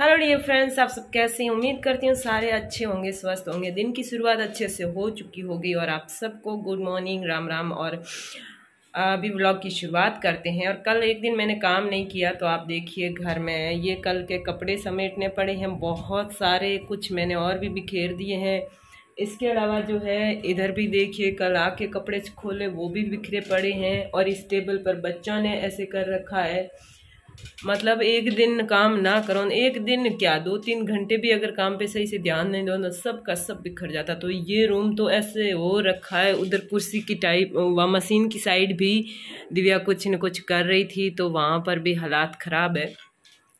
Hello dear friends, आप सब कैसे हैं? उम्मीद करती हूँ सारे अच्छे होंगे, स्वस्थ होंगे। दिन की शुरुआत अच्छे से हो चुकी होगी और आप सबको गुड मॉर्निंग राम राम और अभी ब्लॉग की शुरुआत करते हैं। और कल एक दिन मैंने काम नहीं किया तो आप देखिए घर में ये कल के कपड़े समेटने पड़े हैं। बहुत सारे कुछ मैंने और भी बिखेर दिए हैं। इसके अलावा जो है, इधर भी देखिए, कल आके कपड़े खोले, वो भी बिखरे पड़े हैं और इस टेबल पर बच्चों ने ऐसे कर रखा है। मतलब एक दिन काम ना करो, एक दिन क्या दो तीन घंटे भी अगर काम पे सही से ध्यान नहीं दो ना, सब का सब बिखर जाता। तो ये रूम तो ऐसे हो रखा है, उधर कुर्सी की टाइप वह मशीन की साइड भी दिव्या कुछ न कुछ कर रही थी तो वहाँ पर भी हालात ख़राब है।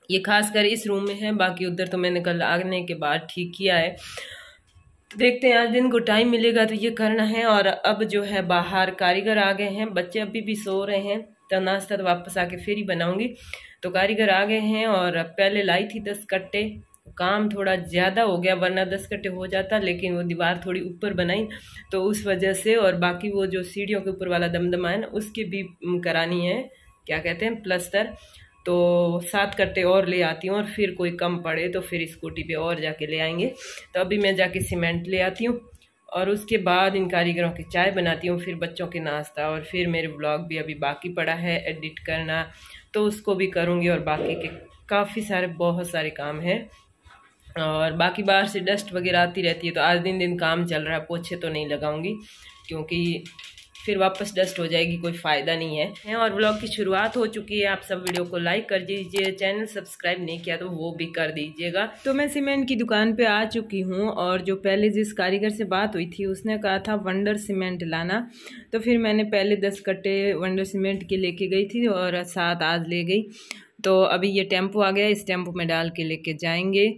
ये खास कर इस रूम में है, बाकी उधर तो मैंने कल आने के बाद ठीक किया है। तो देखते हैं, आज दिन को टाइम मिलेगा तो ये करना है, और अब जो है बाहर कारीगर आ गए हैं, बच्चे अभी भी सो रहे हैं तो नाश्ता तो वापस आके फिर ही बनाऊँगी। तो कारीगर आ गए हैं और पहले लाई थी दस कट्टे। काम थोड़ा ज़्यादा हो गया, वरना दस कट्टे हो जाता, लेकिन वो दीवार थोड़ी ऊपर बनाई। तो उस वजह से और बाकी वो जो सीढ़ियों के ऊपर वाला दमदमा है ना, उसकी भी करानी है, क्या कहते हैं, प्लस्तर। तो सात कट्टे और ले आती हूँ और फिर कोई कम पड़े तो फिर स्कूटी पे और जाके ले आएँगे। तो अभी मैं जाके सीमेंट ले आती हूँ। और उसके बाद इन कारीगरों की चाय बनाती हूँ, फिर बच्चों के नाश्ता और फिर मेरे ब्लॉग भी अभी बाकी पड़ा है, एडिट करना तो उसको भी करूँगी और बाकी के काफ़ी सारे, बहुत सारे काम हैं। और बाकी बाहर से डस्ट वगैरह आती रहती है तो आज दिन दिन काम चल रहा है, पोछे तो नहीं लगाऊँगी, क्योंकि फिर वापस डस्ट हो जाएगी, कोई फ़ायदा नहीं है। और ब्लॉग की शुरुआत हो चुकी है। आप सब वीडियो को लाइक कर दीजिए चैनल सब्सक्राइब नहीं किया तो वो भी कर दीजिएगा। तो मैं सीमेंट की दुकान पे आ चुकी हूँ, और जो पहले जिस कारीगर से बात हुई थी, उसने कहा था वंडर सीमेंट लाना। तो फिर मैंने पहले दस कट्टे वंडर सीमेंट के लेके गई थी, और सात आज ले गई। तो अभी ये टेंपो आ गया, इस टेंपो में डाल के लेके जाएँगे।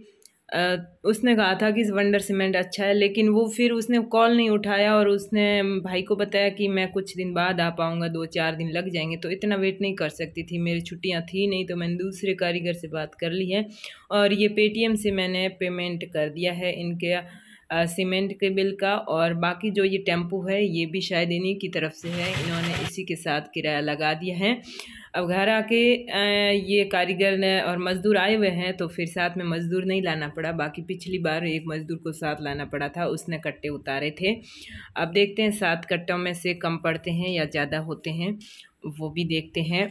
उसने कहा था कि वंडर सीमेंट अच्छा है, लेकिन वो फिर उसने कॉल नहीं उठाया और उसने भाई को बताया कि मैं कुछ दिन बाद आ पाऊँगा, दो चार दिन लग जाएँगे तो इतना वेट नहीं कर सकती थी, मेरी छुट्टियाँ थी नहीं तो मैंने दूसरे कारीगर से बात कर ली है और ये पेटीएम से मैंने पेमेंट कर दिया है इनके सीमेंट के बिल का और बाकी जो ये टेंपो है, ये भी शायद इन्हीं की तरफ़ से है। इन्होंने इसी के साथ किराया लगा दिया है। अब घर आके ये कारीगर ने और मज़दूर आए हुए हैं तो फिर साथ में मज़दूर नहीं लाना पड़ा। बाकी पिछली बार एक मज़दूर को साथ लाना पड़ा था, उसने कट्टे उतारे थे। अब देखते हैं सात कट्टों में से कम पड़ते हैं या ज़्यादा होते हैं, वो भी देखते हैं।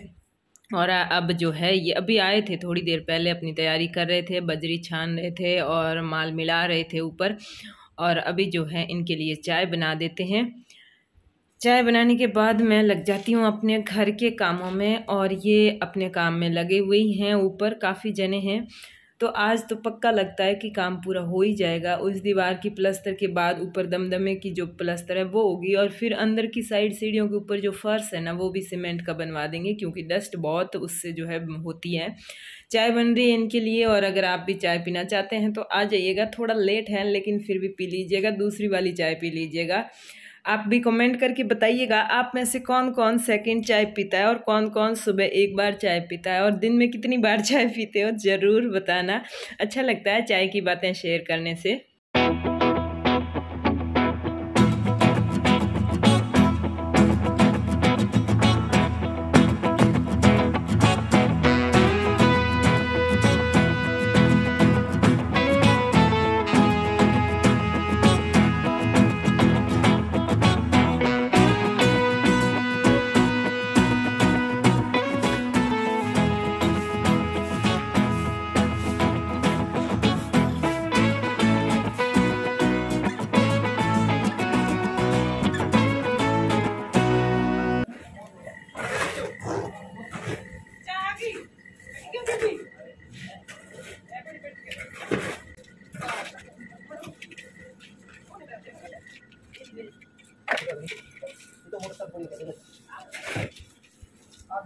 और अब जो है, ये अभी आए थे थोड़ी देर पहले, अपनी तैयारी कर रहे थे, बजरी छान रहे थे और माल मिला रहे थे ऊपर और अभी जो है, इनके लिए चाय बना देते हैं। चाय बनाने के बाद मैं लग जाती हूँ अपने घर के कामों में और ये अपने काम में लगे हुए ही हैं, ऊपर काफ़ी जने हैं। तो आज तो पक्का लगता है कि काम पूरा हो ही जाएगा। उस दीवार की प्लस्तर के बाद ऊपर दमदमे की जो प्लस्तर है, वो होगी और फिर अंदर की साइड सीढ़ियों के ऊपर जो फर्श है ना, वो भी सीमेंट का बनवा देंगे क्योंकि डस्ट बहुत उससे जो है होती है। चाय बन रही है इनके लिए और अगर आप भी चाय पीना चाहते हैं तो आ जाइएगा। थोड़ा लेट है लेकिन फिर भी पी लीजिएगा। दूसरी वाली चाय पी लीजिएगा। आप भी कमेंट करके बताइएगा, आप में से कौन कौन सेकंड चाय पीता है और कौन कौन सुबह एक बार चाय पीता है और दिन में कितनी बार चाय पीते हो, ज़रूर बताना। अच्छा लगता है चाय की बातें शेयर करने से।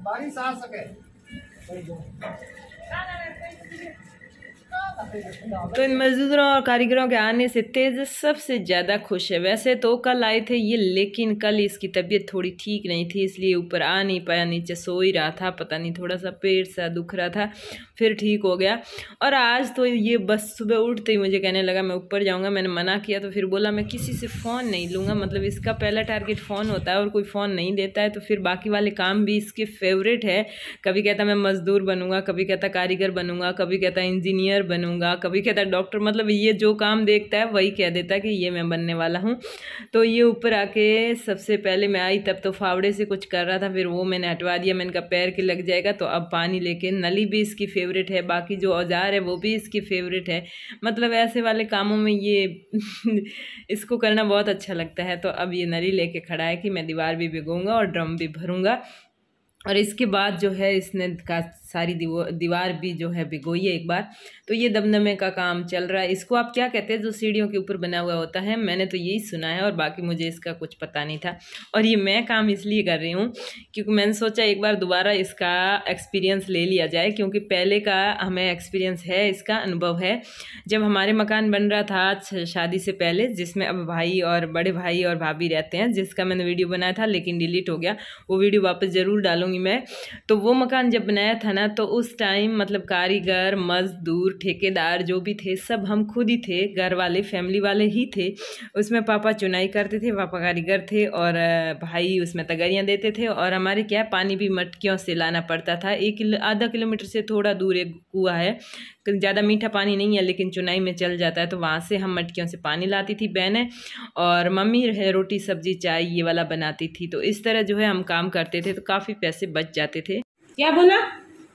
बारिश आ सके। तो इन मजदूरों और कारीगरों के आने से तेज सबसे ज़्यादा खुश है। वैसे तो कल आए थे ये, लेकिन कल इसकी तबीयत थोड़ी ठीक नहीं थी, इसलिए ऊपर आ नहीं पाया, नीचे सो ही रहा था, पता नहीं थोड़ा सा पेट सा दुख रहा था, फिर ठीक हो गया। और आज तो ये बस सुबह उठते ही मुझे कहने लगा, मैं ऊपर जाऊँगा। मैंने मना किया तो फिर बोला, मैं किसी से फ़ोन नहीं लूँगा। मतलब इसका पहला टारगेट फ़ोन होता है, और कोई फ़ोन नहीं देता है तो फिर बाकी वाले काम भी इसके फेवरेट है। कभी कहता, मैं मज़दूर बनूँगा। कभी कहता, कारीगर बनूँगा। कभी कहता, इंजीनियर बनूँगा। कभी कहता है, डॉक्टर मतलब ये जो काम देखता है, वही कह देता है कि ये मैं बनने वाला हूँ। तो ये ऊपर आके सबसे पहले मैं आई, तब तो फावड़े से कुछ कर रहा था, फिर वो मैंने हटवा दिया, मैंने कहा, पैर के लग जाएगा तो अब पानी लेके नली भी इसकी फेवरेट है, बाकी जो औज़ार है, वो भी इसकी फेवरेट है। मतलब ऐसे वाले कामों में ये इसको करना बहुत अच्छा लगता है। तो अब ये नली लेके खड़ा है कि मैं दीवार भी भिगूँगा और ड्रम भी भरूँगा। और इसके बाद जो है, इसने का सारी दीवार भी जो है भिगोई है एक बार। तो ये दमदमे का काम चल रहा है। इसको आप क्या कहते हैं? जो सीढ़ियों के ऊपर बना हुआ होता है, मैंने तो यही सुना है और बाकी मुझे इसका कुछ पता नहीं था। और ये मैं काम इसलिए कर रही हूँ क्योंकि मैंने सोचा एक बार दोबारा इसका एक्सपीरियंस ले लिया जाए, क्योंकि पहले का हमें एक्सपीरियंस है, इसका अनुभव है। जब हमारे मकान बन रहा था शादी से पहले, जिसमें अब भाई और बड़े भाई और भाभी रहते हैं, जिसका मैंने वीडियो बनाया था, लेकिन डिलीट हो गया, वो वीडियो वापस ज़रूर डालूँगी मैं। तो वो मकान जब बनाया था ना तो उस टाइम मतलब कारीगर, मजदूर, ठेकेदार जो भी थे, सब हम खुद ही थे, घर वाले, फैमिली वाले ही थे। उसमें पापा चुनाई करते थे, पापा कारीगर थे और भाई उसमें तगरियाँ देते थे और हमारे क्या पानी भी मटकियों से लाना पड़ता था। एक आधा किलोमीटर से थोड़ा दूर एक कुआ है ज़्यादा मीठा पानी नहीं है, लेकिन चुनाई में चल जाता है तो वहाँ से हम मटकियों से पानी लाती थी, बहनें और मम्मी रोटी, सब्ज़ी, चाय, ये वाला बनाती थी। तो इस तरह जो है हम काम करते थे तो काफ़ी पैसे बच जाते थे। क्या बोला?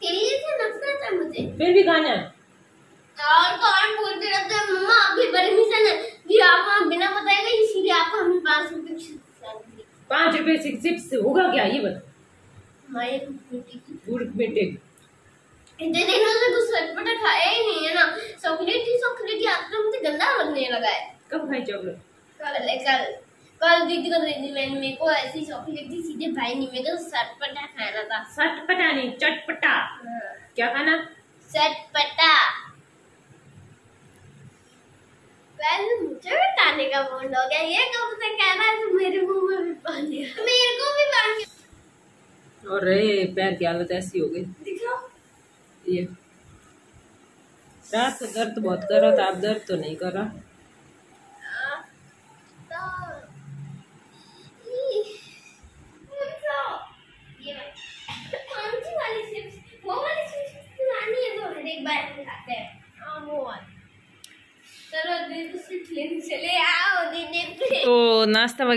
से नफरत है मुझे। फिर भी खाना और कौन बोलते रहते हैं। मम्मा अभी परमिशन है। कि आप बिना बताए गए इसीलिए आपको हमने पाँच रुपए पाँच रुपए चिप्स होगा क्या? ये बता। हमारे गुड़ बेटे इतने दिनों से कुछ चटपटा खाया ही नहीं है ना। चॉकलेट ही चॉकलेट याद तो मुझे गंदा लगने लगा है। कब खाई चॉकलेट कल कल। कल दीदी को दीदी मैंने मेरे को ऐसी चॉकलेट दी सीधे भाई ने मेरे को चटपटा खाना था। चटपटा नहीं चटपटा। हाँ। क्या खाना? चटपटा पहले मुझे भी खाने का मूड हो गया ये कब से कह रहा है तो मेरे मुँह में भी पानी मेरे को भी पानी और रे पैर की हालत ऐसी हो गई। दिखाओ। ये। रात को दर्द बहुत कर रहा था आप दर्द तो नहीं कर रहा।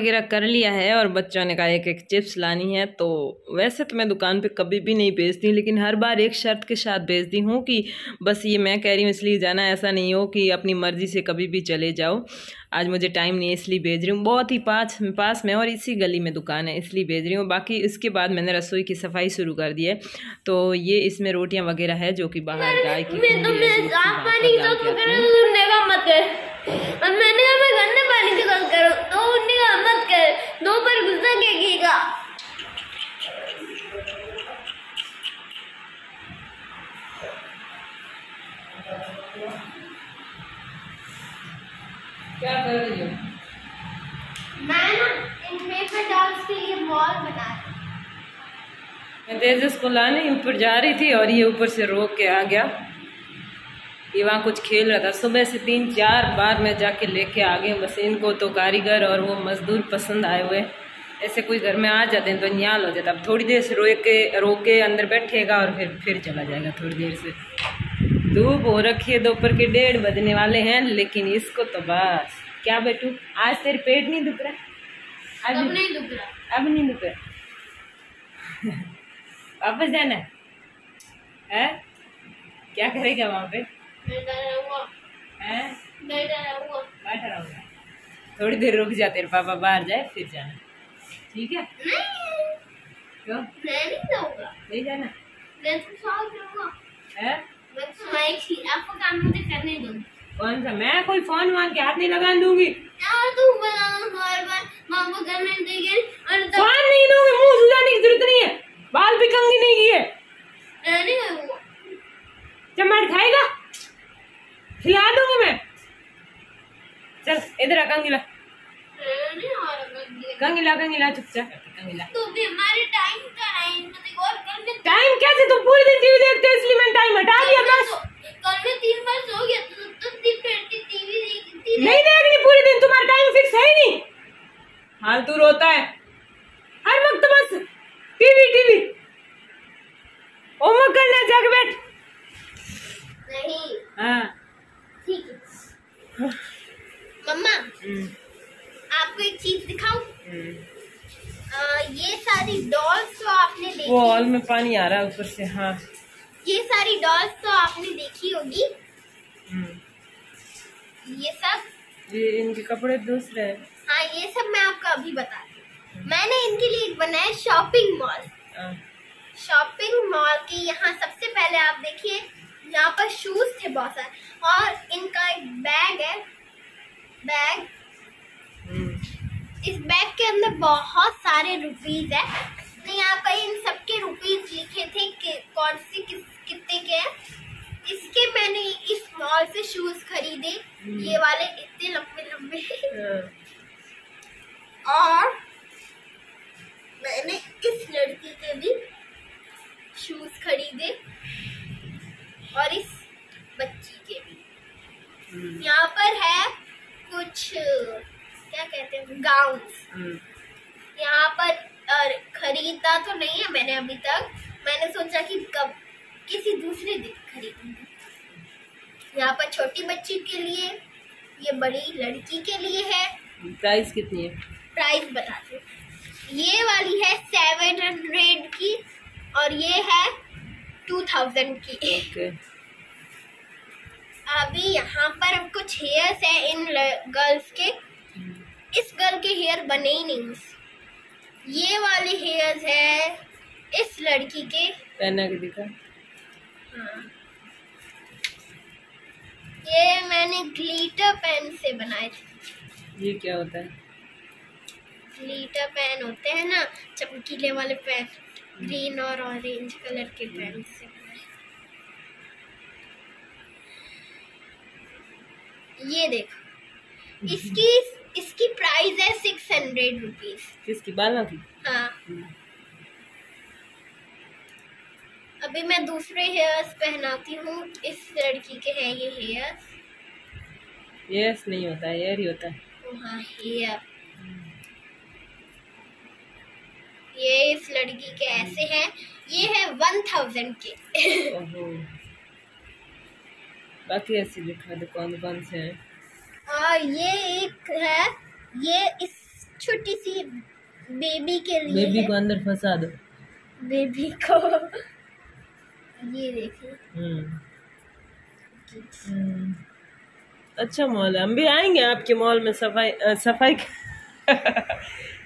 वगैरह कर लिया है और बच्चों ने कहा एक एक चिप्स लानी है। तो वैसे तो मैं दुकान पे कभी भी नहीं बेचती लेकिन हर बार एक शर्त के साथ बेचती हूँ कि बस ये मैं कह रही हूँ इसलिए जाना ऐसा नहीं हो कि अपनी मर्ज़ी से कभी भी चले जाओ। आज मुझे टाइम नहीं है इसलिए भेज रही हूँ। बहुत ही पास पास में और इसी गली में दुकान है इसलिए भेज रही हूँ। बाकी इसके बाद मैंने रसोई की सफ़ाई शुरू कर दी है। तो ये इसमें रोटियाँ वगैरह है जो कि बाहर गाय की मैंने गंदे पानी की बात करो दो पर गुस्सा क्या क्या कर रही हो? मैं ना इन पेपर डॉल्स के लिए बॉल बना रही मैं तेजस को लाने ऊपर जा रही थी और ये ऊपर से रोक के आ गया। ये वहाँ कुछ खेल रहा था। सुबह से तीन चार बार मैं जाके लेके आ गई बस इनको तो कारीगर और वो मजदूर पसंद आए हुए। ऐसे कोई घर में आ जाते हैं तो न्याल हो जाता अब थोड़ी देर से रोक के रोक के अंदर बैठेगा और फिर फिर चला जाएगा थोड़ी देर से। धूप हो रखी है दोपहर के डेढ़ बजने वाले हैं लेकिन इसको तो बस। क्या बेटू आज तेरे पेट नहीं दुख रहा? अब नहीं दुख रहा? अब नहीं दुख रहा? वापस जाना है? क्या करेगा वहाँ पे? बैठा थोड़ी देर रुक जा तेरे पापा बाहर जाए फिर जाना। ठीक है? क्यों? नहीं नहीं जाना। है? कौन सा? मैं कोई फ़ोन मान के हाथ नहीं लगा दूँगी। फ़ोन नहीं दूँगी मुँह सुझाने की ज़रूरत नहीं है। बाल भी कंगी नहीं किए चमाट खाएगा? खिला दूँगी मैं चल इधर आ कंगिला। कंगिला कंगिला चुपचाप कंगिला तो भी हमारे टाइम का टाइम टाइम कैसे तुम पूरे दिन टीवी देखते हो इसलिए टाइम हटा दिया बस कल बार सो गया तो तो तीन घंटे टीवी देखी थी नहीं देखनी पूरे दिन तुम्हारा टाइम फिक्स है ही नहीं फालतू रोता है हर वक्त बस टीवी टीवी होमवर्क करना है, जाके बैठ नहीं हाँ ठीक है मम्मा हम्म, आपको एक चीज़ दिखाऊँ हम्म। आ, ये सारी डॉल्स तो आपने देखी वो हॉल में पानी आ रहा है ऊपर से हाँ। ये सारी डॉल्स तो आपने देखी होगी। हम्म। ये सब? ये इनके कपड़े दूसरे हैं। हाँ ये सब मैं आपको अभी बता रही हूँ। मैंने इनके लिए एक बनाया शॉपिंग मॉल शॉपिंग मॉल के यहाँ सबसे पहले आप देखिए यहाँ पर शूज़ थे बहुत सारे और इनका एक बैग है। बैग हम्म, इस बैग के अंदर बहुत सारे रुपीज़ है। तो यहाँ पर इन सबके रुपीज़ लिखे थे? कि कौन से किस कितने के हैं? इसके मैंने इस मॉल से शूज़ खरीदे। ये वाले इतने लंबे लंबे। हाँ, और मैंने इस लड़की के भी शूज़ खरीदे। और इस बच्ची के भी। हम्म, यहाँ पर है कुछ क्या कहते हैं? गाउन्स हम्म, यहाँ पर खरीदा तो नहीं है मैंने अभी तक। मैंने सोचा कि कब किसी दूसरे दिन खरीदूँगी। यहाँ पर छोटी बच्ची के लिए ये बड़ी लड़की के लिए है। प्राइस कितनी है? प्राइस बता दो। ये वाली है सेवन हंड्रेड की और ये है टू थाउज़ेंड की। ओके अभी यहाँ पर कुछ हेयर्स है इन गर्ल्स के। इस गर्ल के हेयर बने ही नहीं। ये वाले हेयर्स है इस लड़की के। पहना के दिखा हाँ। ये मैंने ग्लिटर पेन से बनाए थे। ये क्या होता है? ग्लिटर पेन होते हैं ना चमकीले वाले पेन ग्रीन और ऑरेंज कलर के पेन से ये देखो। इसकी इसकी प्राइस है सिक्स हंड्रेड रुपीज़ किसकी? बालों की? हाँ। अभी मैं दूसरे हेयर्स पहनाती हूँ। इस लड़की के हैं ये हेयर्स यस नहीं होता है ही होता है। हाँ हेयर ये इस लड़की के ऐसे हैं। ये है वन थाउज़ेंड के। बाकी ऐसे दिखा दो कौन कौन से हैं। और ये एक है। ये इस छोटी सी बेबी के लिए। बेबी को अंदर फंसा दो। बेबी को। ये देखिए। हम्म। हम्म। अच्छा मॉल है। हम भी आएँगे आपके मॉल में सफ़ाई सफ़ाई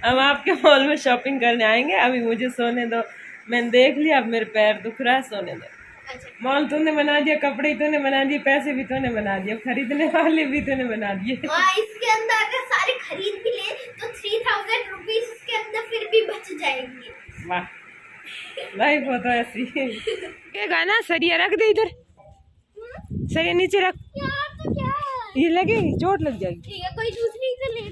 हम आपके मॉल में शॉपिंग करने आएँगे। अभी मुझे सोने दो। मैंने देख लिया अब मेरे पैर दुख रहा है सोने दो। अच्छा। मॉल तूने बना दिया कपड़े तूने बना दिए पैसे भी तूने बना दिए खरीदने वाले भी तूने बना दिए। इसके अंदर अगर सारे खरीद भी ले थाउज़ेंड रुपीज़ के अंदर फिर भी बच जाएँगे। वाह। लाइफ हो तो ऐसी ये गाना सरिया रख दे इधर। सरिया नीचे रख। यार तो क्या ये लगेगी चोट लग जाएगी। ठीक है कोई दूसरी से ले।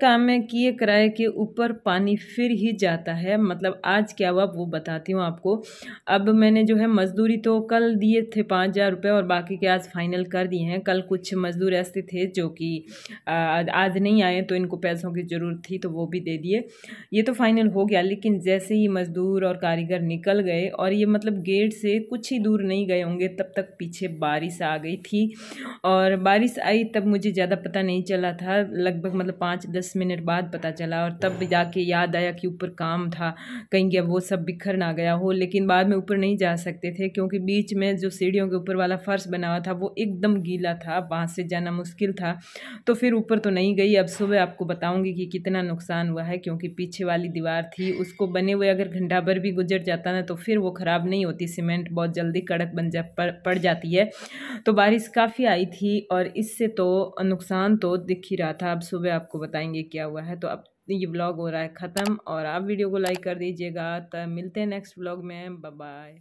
काम में किए कराए के ऊपर पानी फिर ही जाता है। मतलब आज क्या हुआ, वो बताती हूँ आपको। अब मैंने जो है मज़दूरी तो कल दिए थे पाँच हज़ार रुपये और बाकी के आज फाइनल कर दिए हैं। कल कुछ मज़दूर ऐसे थे जो कि आज नहीं आए तो इनको पैसों की ज़रूरत थी तो वो भी दे दिए। ये तो फाइनल हो गया, लेकिन जैसे ही मज़दूर और कारीगर निकल गए और ये मतलब गेट से कुछ ही दूर नहीं गए होंगे, तब तक पीछे बारिश आ गई थी। और बारिश आई तब मुझे ज़्यादा पता नहीं चला था। लगभग मतलब पाँच दस मिनट बाद पता चला और तब जाके याद आया कि ऊपर काम था, कहीं क्या वो सब बिखर ना गया हो, लेकिन बाद में ऊपर नहीं जा सकते थे क्योंकि बीच में जो सीढ़ियों के ऊपर वाला फर्श बना हुआ था, वो एकदम गीला था, वहाँ से जाना मुश्किल था। तो फिर ऊपर तो नहीं गई, अब सुबह आपको बताऊँगी कि कितना नुकसान हुआ है क्योंकि पीछे वाली दीवार थी, उसको बने हुए अगर घंटा भर भी गुजर जाता ना तो फिर वो ख़राब नहीं होती, सीमेंट बहुत जल्दी कड़क बन जा पड़ जाती है। तो बारिश काफ़ी आई थी और इससे तो नुकसान तो दिख ही रहा था, अब सुबह आपको बताएँगे क्या हुआ है? तो अब ये ब्लॉग हो रहा है ख़त्म और आप वीडियो को लाइक कर दीजिएगा। तब मिलते हैं नेक्स्ट ब्लॉग में। बाय